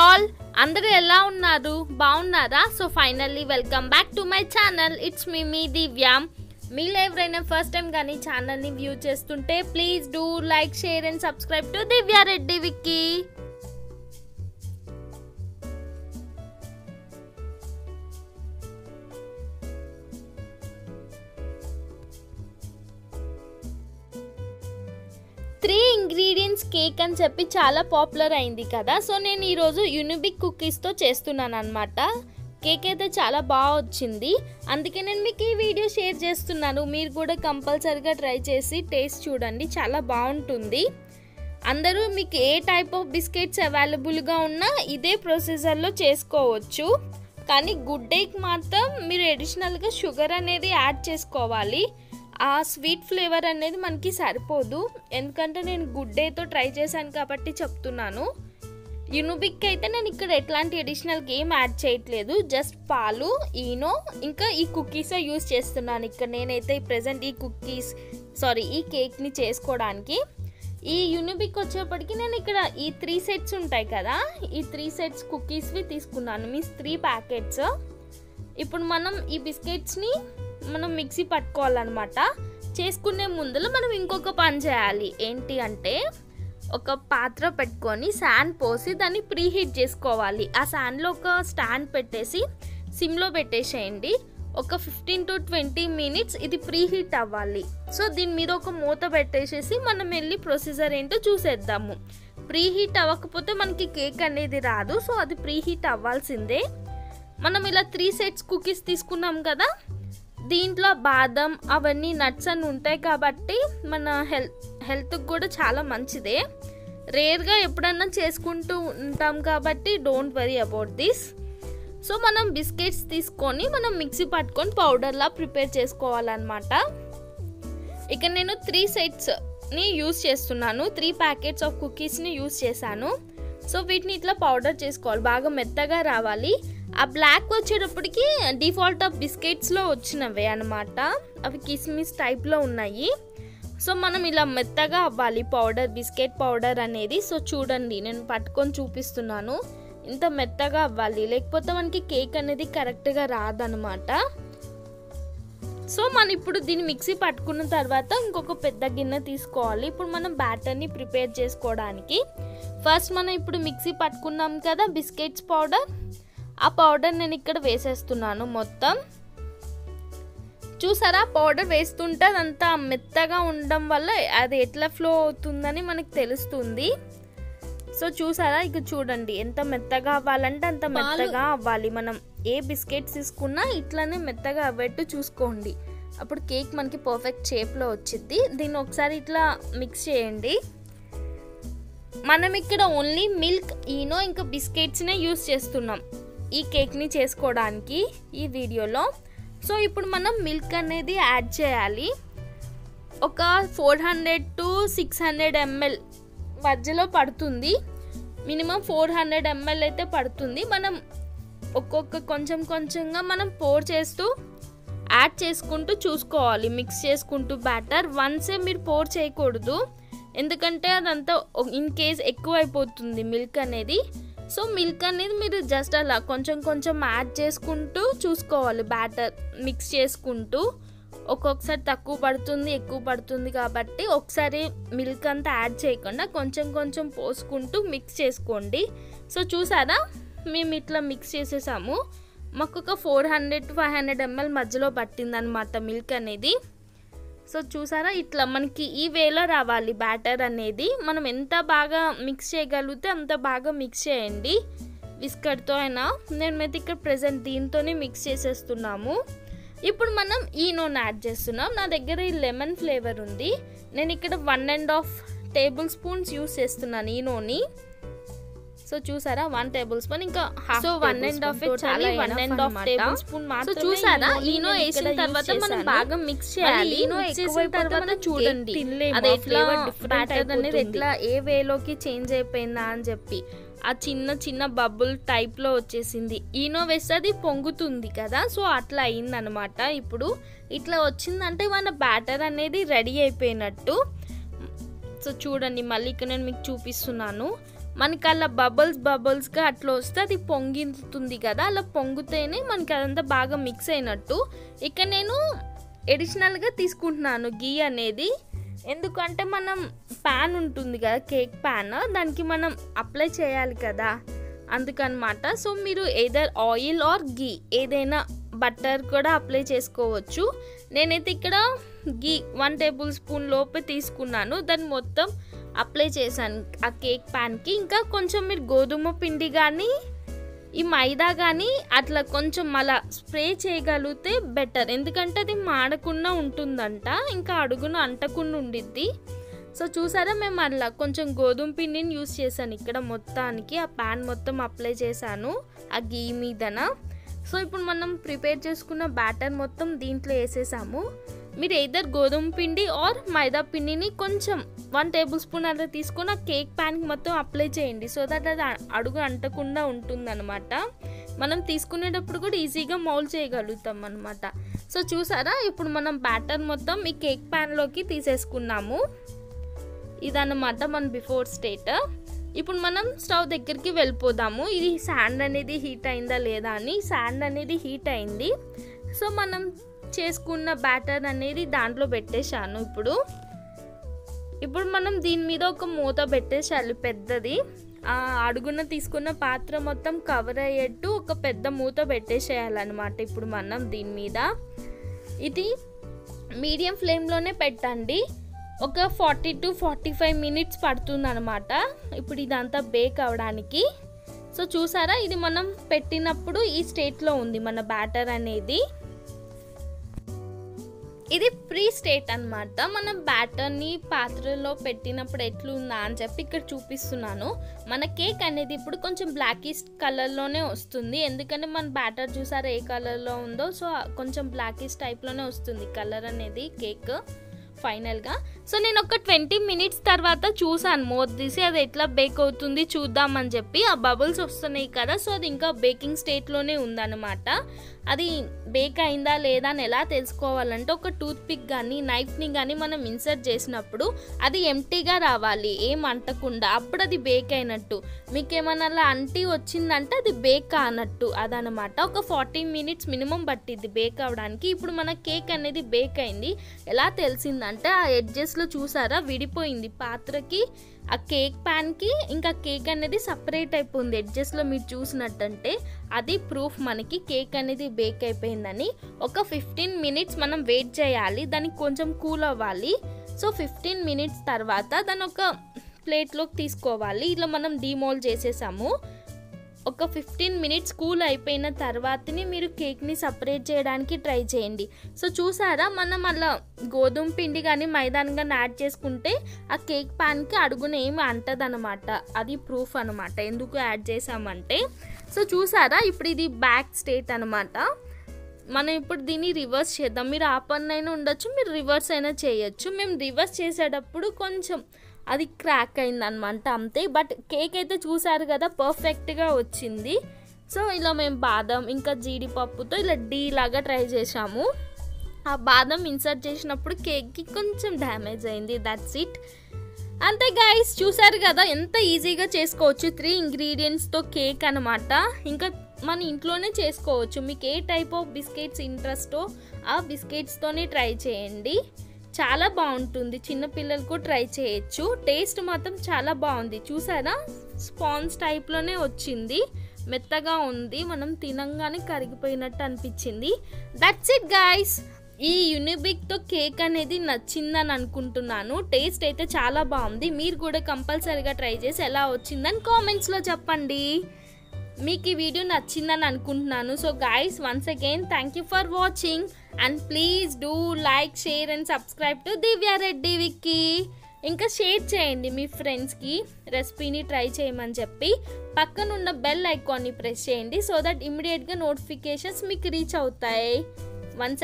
All అందరూ ఎలా ఉన్నారు? బాగున్నారా? So finally welcome back to my channel it's me మీ దివ్య మీలో ఎవరైనా ఫస్ట్ టైం కానీ ఛానల్ని వ్యూ చేస్తుంటే please do like share and subscribe to Divya Reddy Vicky three ingredients cake అని చెప్పి చాలా పాపులర్ అయింది కదా. సో నేను ఈరోజు యూనిబిక్ కుకీస్తో చేస్తున్నాను అనమాట కేక్ అయితే చాలా బాగా వచ్చింది. అందుకే నేను మీకు ఈ వీడియో షేర్ చేస్తున్నాను. మీరు కూడా కంపల్సరిగా ట్రై చేసి టేస్ట్ చూడండి. చాలా బాగుంటుంది. అందరూ మీకు ఏ టైప్ ఆఫ్ బిస్కెట్స్ అవైలబుల్గా ఉన్నా ఇదే ప్రొసీజర్లో చేసుకోవచ్చు. కానీ గుడ్ డేకి మాత్రం మీరు అడిషనల్గా షుగర్ అనేది యాడ్ చేసుకోవాలి. ఆ స్వీట్ ఫ్లేవర్ అనేది మనకి సరిపోదు. ఎందుకంటే నేను గుడ్ డేతో ట్రై చేశాను కాబట్టి చెప్తున్నాను. యునుబిక్ అయితే నేను ఇక్కడ ఎట్లాంటి అడిషనల్ గేమ్ యాడ్ చేయట్లేదు. జస్ట్ పాలు ఈనో ఇంకా ఈ కుకీసే యూస్ చేస్తున్నాను. ఇక్కడ నేనైతే ప్రజెంట్ ఈ కుక్కీస్ సారీ ఈ కేక్ని చేసుకోవడానికి. ఈ యూనిబిక్ వచ్చేప్పటికి నేను ఇక్కడ ఈ త్రీ సెట్స్ ఉంటాయి కదా ఈ త్రీ సెట్స్ కుకీస్వి తీసుకున్నాను. మీన్స్ త్రీ ప్యాకెట్స్ ఇప్పుడు మనం ఈ బిస్కెట్స్ని మనం మిక్సీ పట్టుకోవాలన్నమాట. చేసుకునే ముందులో మనం ఇంకొక పని చేయాలి. ఏంటి అంటే ఒక పాత్ర పెట్టుకొని శాండ్ పోసి దాన్ని ప్రీ హీట్ చేసుకోవాలి. ఆ శాండ్లో ఒక స్టాండ్ పెట్టేసి సిమ్లో పెట్టేసేయండి. ఒక ఫిఫ్టీన్ టు ట్వంటీ మినిట్స్ ఇది ప్రీ హీట్ అవ్వాలి. సో దీని మీద ఒక మూత పెట్టేసేసి మనం వెళ్ళి ప్రొసీజర్ ఏంటో చూసేద్దాము. ప్రీ హీట్ అవ్వకపోతే మనకి కేక్ అనేది రాదు. సో అది ప్రీ హీట్ అవ్వాల్సిందే. మనం ఇలా త్రీ సెట్స్ కుకీస్ తీసుకున్నాం కదా? దీంట్లో బాదం అవన్నీ నట్స్ అని ఉంటాయి కాబట్టి మన హెల్త్ హెల్త్కి కూడా చాలా మంచిదే. రేర్గా ఎప్పుడన్నా చేసుకుంటూ ఉంటాం కాబట్టి don't worry about this. So మనం బిస్కెట్స్ తీసుకొని మనం మిక్సీ పట్టుకొని పౌడర్లా ప్రిపేర్ చేసుకోవాలన్నమాట. ఇక నేను త్రీ సెట్స్ని యూస్ చేస్తున్నాను. త్రీ ప్యాకెట్స్ ఆఫ్ కుకీస్ని యూస్ చేశాను. సో వీటిని ఇట్లా పౌడర్ చేసుకోవాలి. బాగా మెత్తగా రావాలి. ఆ బ్లాక్ వచ్చేటప్పటికి డిఫాల్ట్ ఆఫ్ బిస్కెట్స్లో వచ్చినవే అనమాట అవి కిస్మిస్ టైప్లో ఉన్నాయి. సో మనం ఇలా మెత్తగా అవ్వాలి పౌడర్ బిస్కెట్ పౌడర్ అనేది. సో చూడండి నేను పట్టుకొని చూపిస్తున్నాను. ఇంత మెత్తగా అవ్వాలి. లేకపోతే మనకి కేక్ అనేది కరెక్ట్గా రాదనమాట సో మనం ఇప్పుడు దీన్ని మిక్సీ పట్టుకున్న తర్వాత ఇంకొక పెద్ద గిన్నె తీసుకోవాలి. ఇప్పుడు మనం బ్యాటర్ని ప్రిపేర్ చేసుకోవడానికి. ఫస్ట్ మనం ఇప్పుడు మిక్సీ పట్టుకున్నాం కదా బిస్కెట్స్ పౌడర్ ఆ పౌడర్ నేను ఇక్కడ వేసేస్తున్నాను మొత్తం. చూసారా? పౌడర్ వేస్తుంటే అదంతా మెత్తగా ఉండడం వల్ల అది ఎట్లా ఫ్లో అవుతుందని మనకు తెలుస్తుంది. సో చూసారా? ఇక చూడండి ఎంత మెత్తగా అవ్వాలంటే అంత మెత్తగా అవ్వాలి. మనం ఏ బిస్కెట్స్ తీసుకున్నా ఇట్లానే మెత్తగా అవ్వేట్టు చూసుకోండి. అప్పుడు కేక్ మనకి పర్ఫెక్ట్ షేప్లో వచ్చింది దీన్ని ఒకసారి ఇట్లా మిక్స్ చేయండి. మనం ఇక్కడ ఓన్లీ మిల్క్ ఈనో ఇంకా బిస్కెట్స్నే యూస్ చేస్తున్నాం. ఈ కేక్ని చేసుకోవడానికి ఈ వీడియోలో. సో ఇప్పుడు మనం మిల్క్ అనేది యాడ్ చేయాలి. ఒక four hundred to six hundred ML మధ్యలో పడుతుంది. మినిమం ఫోర్ హండ్రెడ్ ఎంఎల్ అయితే పడుతుంది. మనం ఒక్కొక్క కొంచెం కొంచెంగా మనం పోర్ చేస్తూ యాడ్ చేసుకుంటూ చూసుకోవాలి. మిక్స్ చేసుకుంటూ బ్యాటర్ వన్సే మీరు పోర్ చేయకూడదు. ఎందుకంటే అదంతా ఇన్ కేస్ ఎక్కువ అయిపోతుంది మిల్క్ అనేది. సో మిల్క్ అనేది మీరు జస్ట్ అలా కొంచెం కొంచెం యాడ్ చేసుకుంటూ చూసుకోవాలి. బ్యాటర్ మిక్స్ చేసుకుంటూ. ఒక్కొక్కసారి తక్కువ పడుతుంది ఎక్కువ పడుతుంది కాబట్టి ఒకసారి మిల్క్ అంతా యాడ్ చేయకుండా కొంచెం కొంచెం పోసుకుంటూ మిక్స్ చేసుకోండి. సో చూసారా? మేము ఇట్లా మిక్స్ చేసేసాము. మాకు ఒక four hundred five hundred ML మధ్యలో పట్టిందనమాట మిల్క్ అనేది. సో చూసారా? ఇట్లా మనకి ఈ వేలో రావాలి బ్యాటర్ అనేది. మనం ఎంత బాగా మిక్స్ చేయగలిగితే అంత బాగా మిక్స్ చేయండి. విస్కర్తో అయినా. నేను అయితే ఇక్కడ ప్రజెంట్ దీంతోనే మిక్స్ చేసేస్తున్నాము. ఇప్పుడు మనం ఈనోని యాడ్ చేస్తున్నాం. నా దగ్గర ఈ లెమన్ ఫ్లేవర్ ఉంది. నేను ఇక్కడ one and half tablespoons use చేస్తున్నాను ఈనోని. సో చూసారా? వన్ టేబుల్ స్పూన్ ఇంకా సో వన్ అండ్ హాఫ్ చాలా one and half tablespoon so చూసారా? ఈనో వేసిన తర్వాత మనం బాగా మిక్స్ చేయాలి. ఈనో చేసిన తర్వాత చూడండి. అది ఎట్లా బ్యాటర్ అనేది ఎట్లా ఏ వేలోకి చేంజ్ అయిపోయిందా అని చెప్పి. ఆ చిన్న చిన్న బబుల్ టైప్లో వచ్చేసింది. ఈనో వేస్తే అది పొంగుతుంది కదా? సో అట్లా అయిందనమాట ఇప్పుడు ఇట్లా వచ్చిందంటే మన బ్యాటర్ అనేది రెడీ అయిపోయినట్టు. సో చూడండి. మళ్ళీ ఇక్కడ నేను మీకు చూపిస్తున్నాను. మనకి అలా బబుల్స్ బబుల్స్గా అట్లా వస్తే అది పొంగితుంది కదా అలా పొంగితేనే మనకి అదంతా బాగా మిక్స్ అయినట్టు. ఇక నేను ఎడిషనల్గా తీసుకుంటున్నాను గీ అనేది. ఎందుకంటే మనం ప్యాన్ ఉంటుంది కదా కేక్ ప్యాన్ దానికి మనం అప్లై చేయాలి కదా అందుకనమాట. సో మీరు ఏదర్ ఆయిల్ ఆర్ గీ ఏదైనా బటర్ కూడా అప్లై చేసుకోవచ్చు. నేనైతే ఇక్కడ గీ వన్ టేబుల్ స్పూన్ లోపే తీసుకున్నాను. దాన్ని మొత్తం అప్లై చేశాను. ఆ కేక్ ప్యాన్కి. ఇంకా కొంచెం మీరు గోధుమ పిండి కానీ ఈ మైదా కానీ అట్లా కొంచెం అలా స్ప్రే చేయగలిగితే బెటర్. ఎందుకంటే అది మాడకుండా ఉంటుందంట. ఇంకా అడుగున అంటకుండా ఉండిద్ది. సో చూసారా మేము అలా కొంచెం గోధుమ పిండిని యూస్ చేశాను. ఇక్కడ మొత్తానికి ఆ ప్యాన్ మొత్తం అప్లై చేశాను. ఆ గీ మీదన. సో ఇప్పుడు మనం ప్రిపేర్ చేసుకున్న బ్యాటర్ మొత్తం దీంట్లో వేసేసాము. మీరు ఏదర్ గోధుమ పిండి ఆర్ మైదా పిండిని కొంచెం వన్ టేబుల్ స్పూన్ అలా తీసుకొని ఆ కేక్ ప్యాన్కి మొత్తం అప్లై చేయండి. సో దట్ అది అడుగు అంటకుండా ఉంటుందన్నమాట. మనం తీసుకునేటప్పుడు కూడా ఈజీగా మౌల్ చేయగలుగుతాం అనమాట సో చూసారా? ఇప్పుడు మనం బ్యాటర్ మొత్తం ఈ కేక్ ప్యాన్లోకి తీసేసుకున్నాము. ఇదన్నమాట మన బిఫోర్ స్టేట్ ఇప్పుడు మనం స్టవ్ దగ్గరికి వెళ్ళిపోదాము. ఇది శాండ్ అనేది హీట్ అయిందా లేదా అని. శాండ్ అనేది హీట్ అయింది. సో మనం చేసుకున్న బ్యాటర్ అనేది దాంట్లో పెట్టేశాను ఇప్పుడు. ఇప్పుడు మనం దీని మీద ఒక మూత పెట్టేసాలి పెద్దది. అడుగున తీసుకున్న పాత్ర మొత్తం కవర్ అయ్యేట్టు ఒక పెద్ద మూత పెట్టేసేయాలన్నమాట ఇప్పుడు మనం దీని మీద. ఇది మీడియం ఫ్లేమ్లోనే పెట్టండి. ఒక forty to forty five minutes పడుతుంది అనమాట ఇప్పుడు ఇదంతా బేక్ అవడానికి. సో చూసారా ఇది మనం పెట్టినప్పుడు ఈ స్టేట్లో ఉంది మన బ్యాటర్ అనేది. ఇది ప్రీ స్టేట్ అనమాట మనం బ్యాటర్ని పాత్రలో పెట్టినప్పుడు ఎట్లుందా అని చెప్పి ఇక్కడ చూపిస్తున్నాను. మన కేక్ అనేది ఇప్పుడు కొంచెం బ్లాకిష్ కలర్లోనే వస్తుంది. ఎందుకంటే మన బ్యాటర్ చూసారా ఏ కలర్లో ఉందో సో కొంచెం బ్లాకిష్ టైప్లోనే వస్తుంది కలర్ అనేది కేక్ ఫైనల్గా సో నేను ఒక ట్వంటీ మినిట్స్ తర్వాత చూసాను మూత తీసి అది ఎట్లా బేక్ అవుతుంది చూద్దామని చెప్పి. ఆ బబుల్స్ వస్తున్నాయి కదా సో అది ఇంకా బేకింగ్ స్టేట్లోనే ఉందన్నమాట. అది బేక్ అయిందా లేదా అని ఎలా తెలుసుకోవాలంటే ఒక టూత్ పిక్ కానీ నైఫ్ని కానీ మనం ఇన్సర్ట్ చేసినప్పుడు అది ఎంటీగా రావాలి ఏం అంటకుండా. అప్పుడు అది బేక్ అయినట్టు. మీకు ఏమన్నా అలా అంటీ వచ్చిందంటే అది బేక్ కానట్టు అదనమాట. ఒక ఫార్టీ మినిట్స్ మినిమం పట్టిద్ది బేక్ అవడానికి. ఇప్పుడు మన కేక్ అనేది బేక్ అయింది. ఎలా తెలిసిందంటే ఆ ఎడ్జెస్లో చూసారా? విడిపోయింది. పాత్రకి ఆ కేక్ ప్యాన్కి ఇంకా కేక్ అనేది సపరేట్ అయిపోయింది. ఎడ్జస్ట్లో మీరు చూసినట్టంటే అది ప్రూఫ్ మనకి కేక్ అనేది బేక్ అయిపోయిందని. ఒక ఫిఫ్టీన్ మినిట్స్ మనం వెయిట్ చేయాలి దానికి కొంచెం కూల్ అవ్వాలి. సో ఫిఫ్టీన్ మినిట్స్ తర్వాత దాన్ని ఒక ప్లేట్లోకి తీసుకోవాలి. ఇలా మనం డిమోల్ చేసేసాము. ఒక ఫిఫ్టీన్ మినిట్స్ కూల్ అయిపోయిన తర్వాతనే మీరు కేక్ని సపరేట్ చేయడానికి ట్రై చేయండి. సో చూసారా? మనం అలా గోధుమ పిండి కానీ మైదాన్ కానీ యాడ్ చేసుకుంటే ఆ కేక్ పాన్కి అడుగున ఏమి అంటదనమాట అది ప్రూఫ్ అనమాట ఎందుకు యాడ్ చేసామంటే సో చూసారా? ఇప్పుడు ఇది బ్యాక్ స్టేట్ అనమాట మనం ఇప్పుడు దీన్ని రివర్స్ చేద్దాం. మీరు ఆ పన్ను అయినా ఉండొచ్చు మీరు రివర్స్ అయినా చేయొచ్చు. మేము రివర్స్ చేసేటప్పుడు కొంచెం అది క్రాక్ అయిందనమాట అంతే. బట్ కేక్ అయితే చూసారు కదా పర్ఫెక్ట్గా వచ్చింది. సో ఇలా మేము బాదం ఇంకా జీడిపప్పుతో ఇలా డీ లాగా ట్రై చేసాము ఆ బాదం ఇన్సర్ట్ చేసినప్పుడు కేక్కి కొంచెం డ్యామేజ్ అయింది. దట్స్ ఇట్ అంతే గైస్ చూసారు కదా ఎంత ఈజీగా చేసుకోవచ్చు. త్రీ ఇంగ్రీడియంట్స్తో కేక్ అనమాట ఇంకా మన ఇంట్లోనే చేసుకోవచ్చు. మీకు ఏ టైప్ ఆఫ్ బిస్కెట్స్ ఇంట్రెస్టో ఆ బిస్కెట్స్తోనే ట్రై చేయండి. చాలా బాగుంటుంది. చిన్నపిల్లలకు కూడా ట్రై చేయొచ్చు. టేస్ట్ మాత్రం చాలా బాగుంది. చూసారా? స్పాన్స్ టైప్లోనే వచ్చింది. మెత్తగా ఉంది. మనం తినంగానే కరిగిపోయినట్టు అనిపించింది. దట్స్ ఇట్ గైస్ ఈ యునిబిక్తో కేక్ అనేది నచ్చిందని అనుకుంటున్నాను. టేస్ట్ అయితే చాలా బాగుంది. మీరు కూడా కంపల్సరీగా ట్రై చేసి ఎలా వచ్చిందని కామెంట్స్లో చెప్పండి. మీకు ఈ వీడియో నచ్చిందని అనుకుంటున్నాను. So guys once again thank you for watching and please do like share and subscribe to Divya Reddy Vicky ఇంకా షేర్ చేయండి మీ ఫ్రెండ్స్కి రెసిపీని ట్రై చేయమని చెప్పి. పక్కనున్న బెల్ ఐకాన్ని ప్రెస్ చేయండి సో దట్ ఇమ్మీడియట్గా నోటిఫికేషన్స్ మీకు రీచ్ అవుతాయి. వన్స్